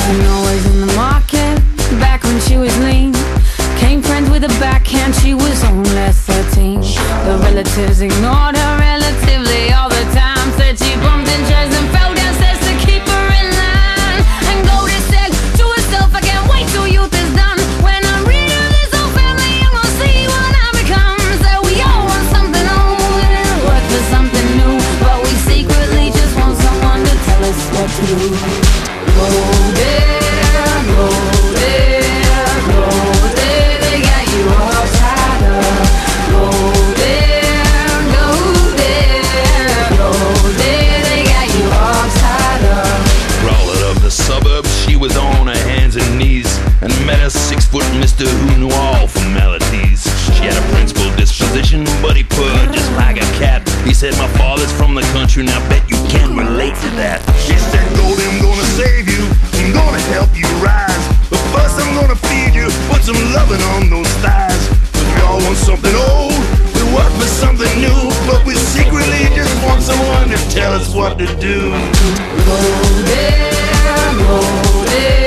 wasn't always in the market Back when she was lean. Came friends with a backhand She was only 13 The relatives ignored her relatively all the time. Said she bumped in chairs and fell downstairs to keep her in line. And Goldie sex to herself I can't wait till youth is done. When I'm rid of this old family I'm gonna see what I become. Said we all want something old And work for something new. But we secretly just want someone to tell us what to do golden. to do. Go there, go there.